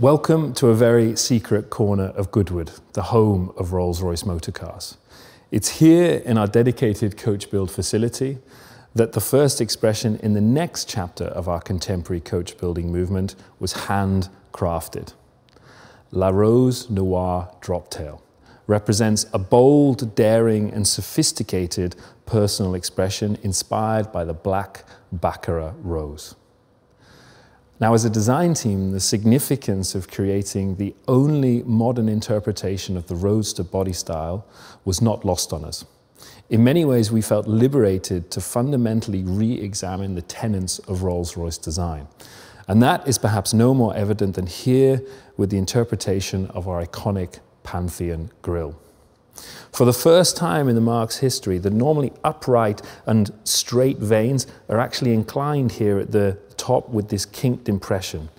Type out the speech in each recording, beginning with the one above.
Welcome to a very secret corner of Goodwood, the home of Rolls-Royce motor cars. It's here in our dedicated coach build facility that the first expression in the next chapter of our contemporary coach building movement was handcrafted. La Rose Noire Droptail represents a bold, daring and sophisticated personal expression inspired by the black Baccara rose. Now, as a design team, the significance of creating the only modern interpretation of the Roadster body style was not lost on us. In many ways, we felt liberated to fundamentally re-examine the tenets of Rolls-Royce design. And that is perhaps no more evident than here with the interpretation of our iconic Pantheon grille. For the first time in the marque's history, the normally upright and straight vanes are actually inclined here at the top with this kinked impression.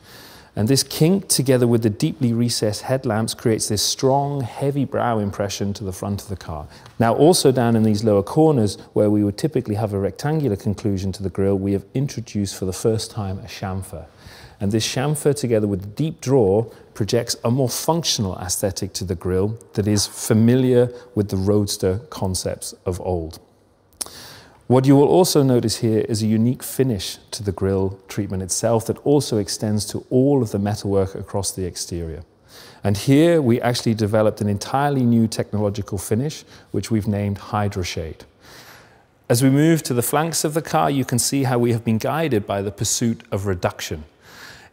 And this kink, together with the deeply recessed headlamps, creates this strong, heavy brow impression to the front of the car. Now, also down in these lower corners, where we would typically have a rectangular conclusion to the grille, we have introduced for the first time a chamfer. And this chamfer, together with the deep draw, projects a more functional aesthetic to the grille that is familiar with the Roadster concepts of old. What you will also notice here is a unique finish to the grille treatment itself that also extends to all of the metalwork across the exterior. And here we actually developed an entirely new technological finish, which we've named Hydroshade. As we move to the flanks of the car, you can see how we have been guided by the pursuit of reduction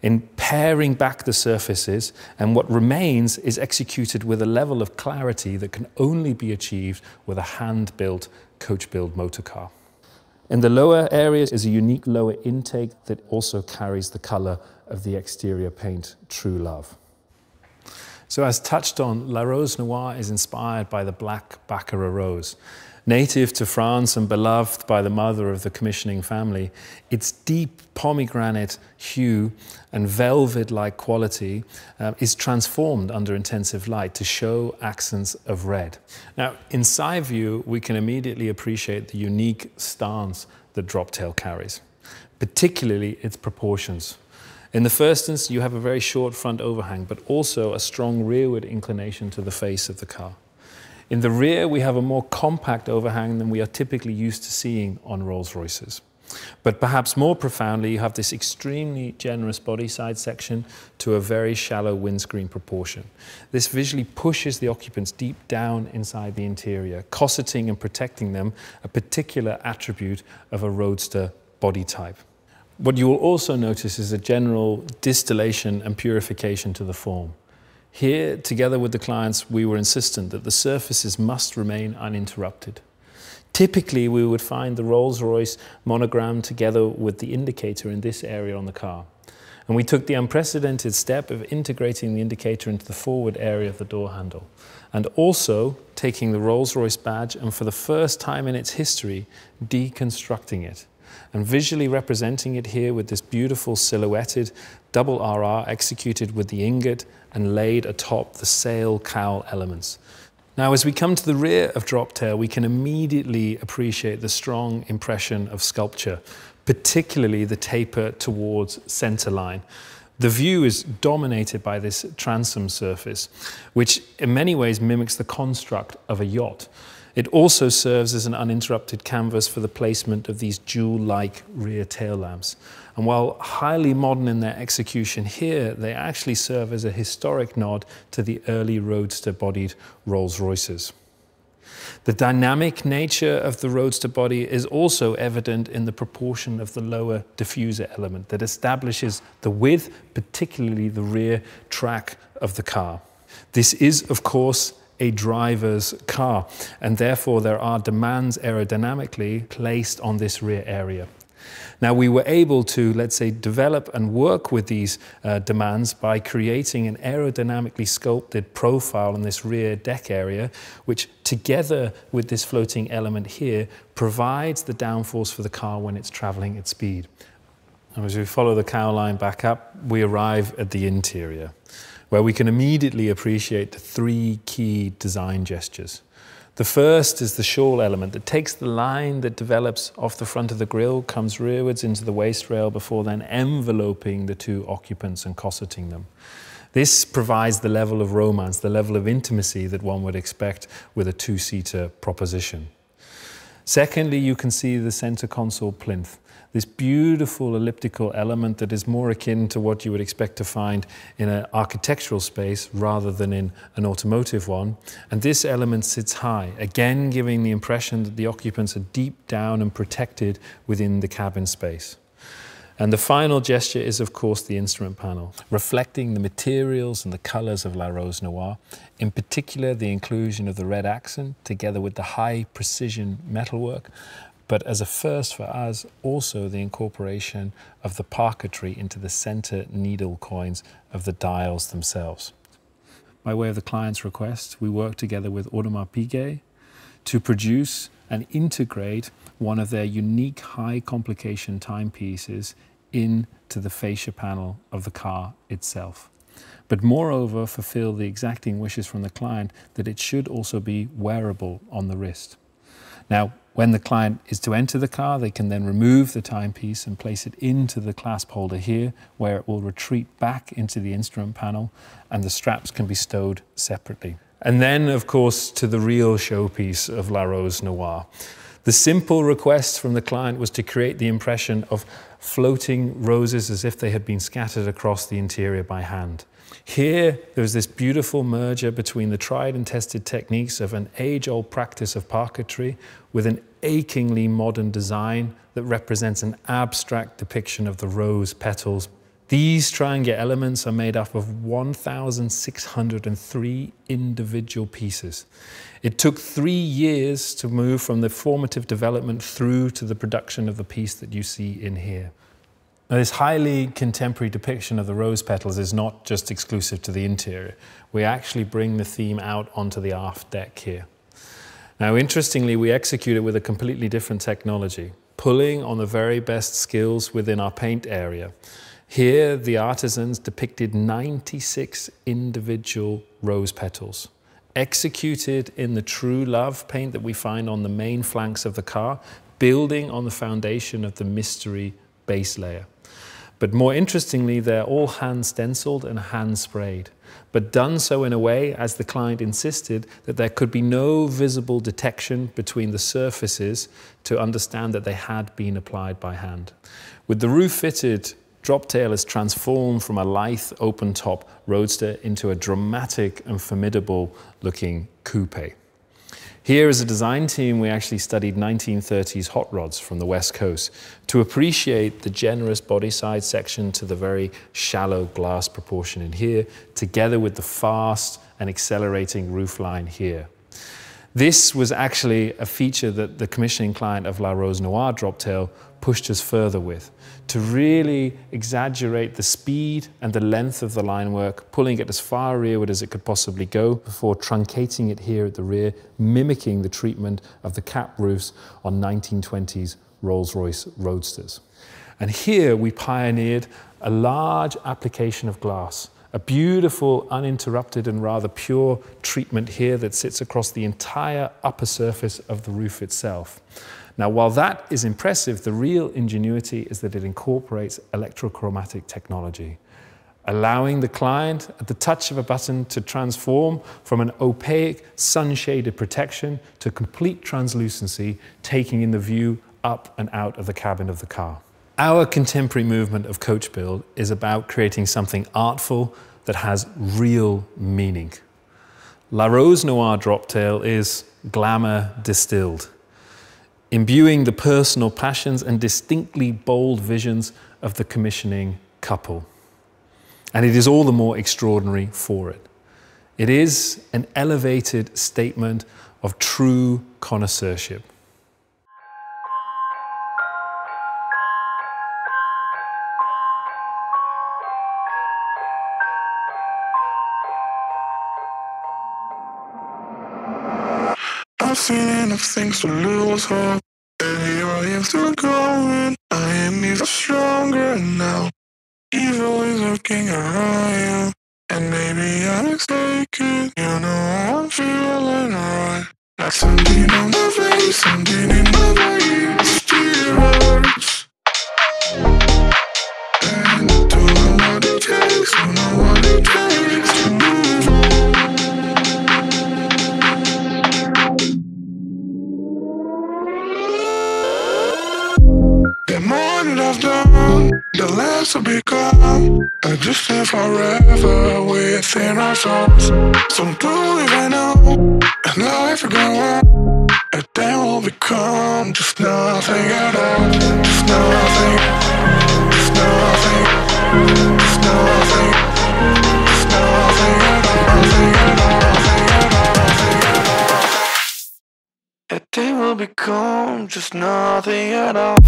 in paring back the surfaces, and what remains is executed with a level of clarity that can only be achieved with a hand-built coach built motor car. In the lower areas is a unique lower intake that also carries the color of the exterior paint True Love. So as touched on, La Rose Noire is inspired by the black Baccara rose. Native to France and beloved by the mother of the commissioning family, its deep pomegranate hue and velvet-like quality uh, is transformed under intensive light to show accents of red. Now, in side view, we can immediately appreciate the unique stance that Droptail carries, particularly its proportions. In the first instance, you have a very short front overhang, but also a strong rearward inclination to the face of the car. In the rear, we have a more compact overhang than we are typically used to seeing on Rolls-Royces. But perhaps more profoundly, you have this extremely generous body side section to a very shallow windscreen proportion. This visually pushes the occupants deep down inside the interior, cosseting and protecting them, a particular attribute of a roadster body type. What you will also notice is a general distillation and purification to the form. Here, together with the clients, we were insistent that the surfaces must remain uninterrupted. Typically, we would find the Rolls-Royce monogram together with the indicator in this area on the car. And we took the unprecedented step of integrating the indicator into the forward area of the door handle. And also taking the Rolls-Royce badge and for the first time in its history, deconstructing it and visually representing it here with this beautiful silhouetted double RR executed with the ingot and laid atop the sail cowl elements. Now, as we come to the rear of Droptail, we can immediately appreciate the strong impression of sculpture, particularly the taper towards centerline. The view is dominated by this transom surface, which in many ways mimics the construct of a yacht. It also serves as an uninterrupted canvas for the placement of these jewel-like rear tail lamps. And while highly modern in their execution here, they actually serve as a historic nod to the early roadster-bodied Rolls-Royces. The dynamic nature of the roadster body is also evident in the proportion of the lower diffuser element that establishes the width, particularly the rear track of the car. This is, of course, a driver's car, and therefore there are demands aerodynamically placed on this rear area. Now, we were able to, let's say, develop and work with these uh, demands by creating an aerodynamically sculpted profile in this rear deck area, which together with this floating element here, provides the downforce for the car when it's traveling at speed. And as we follow the cowl line back up, we arrive at the interior where we can immediately appreciate the three key design gestures. The first is the shawl element that takes the line that develops off the front of the grille, comes rearwards into the waist rail before then enveloping the two occupants and cosseting them. This provides the level of romance, the level of intimacy that one would expect with a two-seater proposition. Secondly, you can see the center console plinth this beautiful elliptical element that is more akin to what you would expect to find in an architectural space rather than in an automotive one. And this element sits high, again giving the impression that the occupants are deep down and protected within the cabin space. And the final gesture is, of course, the instrument panel, reflecting the materials and the colors of La Rose Noire, in particular the inclusion of the red accent together with the high precision metalwork, but as a first for us, also the incorporation of the parquetry into the center needle coins of the dials themselves. By way of the client's request, we worked together with Audemars Piguet to produce and integrate one of their unique high complication timepieces into the fascia panel of the car itself. But moreover, fulfill the exacting wishes from the client that it should also be wearable on the wrist. Now, when the client is to enter the car, they can then remove the timepiece and place it into the clasp holder here, where it will retreat back into the instrument panel and the straps can be stowed separately. And then, of course, to the real showpiece of La Rose Noire. The simple request from the client was to create the impression of floating roses as if they had been scattered across the interior by hand. Here, there was this beautiful merger between the tried and tested techniques of an age-old practice of parquetry with an achingly modern design that represents an abstract depiction of the rose petals. These triangular elements are made up of 1,603 individual pieces. It took three years to move from the formative development through to the production of the piece that you see in here. Now, this highly contemporary depiction of the rose petals is not just exclusive to the interior. We actually bring the theme out onto the aft deck here. Now, interestingly, we execute it with a completely different technology, pulling on the very best skills within our paint area. Here, the artisans depicted 96 individual rose petals, executed in the true love paint that we find on the main flanks of the car, building on the foundation of the mystery base layer. But more interestingly, they're all hand stenciled and hand sprayed, but done so in a way, as the client insisted, that there could be no visible detection between the surfaces to understand that they had been applied by hand. With the roof fitted, Droptail has transformed from a lithe open top roadster into a dramatic and formidable looking coupe. Here as a design team, we actually studied 1930s hot rods from the West Coast to appreciate the generous body side section to the very shallow glass proportion in here, together with the fast and accelerating roofline here. This was actually a feature that the commissioning client of La Rose Noire Droptail pushed us further with to really exaggerate the speed and the length of the line work, pulling it as far rearward as it could possibly go before truncating it here at the rear, mimicking the treatment of the cap roofs on 1920s Rolls-Royce Roadsters. And here we pioneered a large application of glass a beautiful, uninterrupted and rather pure treatment here that sits across the entire upper surface of the roof itself. Now, while that is impressive, the real ingenuity is that it incorporates electrochromatic technology, allowing the client at the touch of a button to transform from an opaque, sun-shaded protection to complete translucency, taking in the view up and out of the cabin of the car. Our contemporary movement of coach build is about creating something artful that has real meaning. La Rose Noire Droptail is glamour distilled, imbuing the personal passions and distinctly bold visions of the commissioning couple. And it is all the more extraordinary for it. It is an elevated statement of true connoisseurship. Enough things to lose hope. Baby, acts like it. You know how I'm feeling alright. Got something on my face, something in my veins. It hurts. And I don't know what it takes, don't know what it takes to move on. The more that I've done. Might just live forever within our souls. So do even know, and life will go on. And then we'll become just nothing at all. Just nothing. Just nothing. Just nothing. Just nothing at all. And then we'll become just nothing at all.